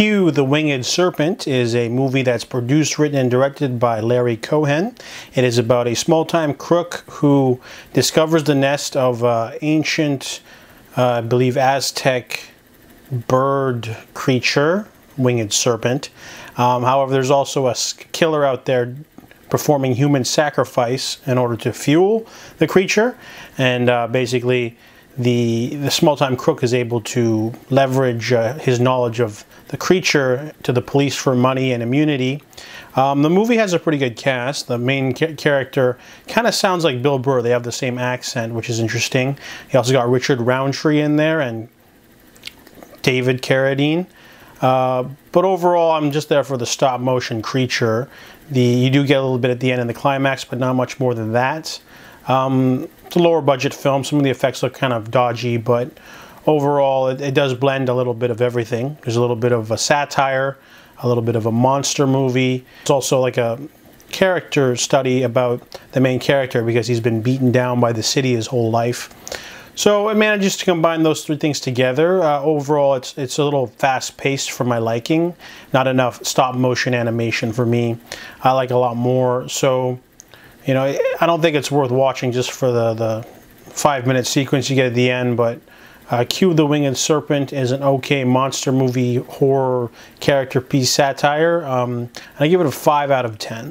Q, The Winged Serpent is a movie that's produced, written, and directed by Larry Cohen. It is about a small time crook who discovers the nest of uh, ancient, uh, I believe, Aztec bird creature, winged serpent. Um, however, there's also a killer out there performing human sacrifice in order to fuel the creature. And uh, basically, the, the small-time crook is able to leverage uh, his knowledge of the creature to the police for money and immunity. Um, the movie has a pretty good cast. The main ca character kind of sounds like Bill Burr. They have the same accent, which is interesting. He also got Richard Roundtree in there and David Carradine. Uh, but overall, I'm just there for the stop motion creature. The You do get a little bit at the end in the climax, but not much more than that. Um, it's a lower budget film. Some of the effects look kind of dodgy, but overall it, it, does blend a little bit of everything. There's a little bit of a satire, a little bit of a monster movie. It's also like a character study about the main character because he's been beaten down by the city his whole life. So it manages to combine those three things together. Uh, overall, it's it's a little fast-paced for my liking. Not enough stop-motion animation for me. I like a lot more. So you know, I don't think it's worth watching just for the, the five minute sequence you get at the end, but uh, Q the Winged Serpent is an okay monster movie horror character piece satire. Um, and I give it a 5 out of 10.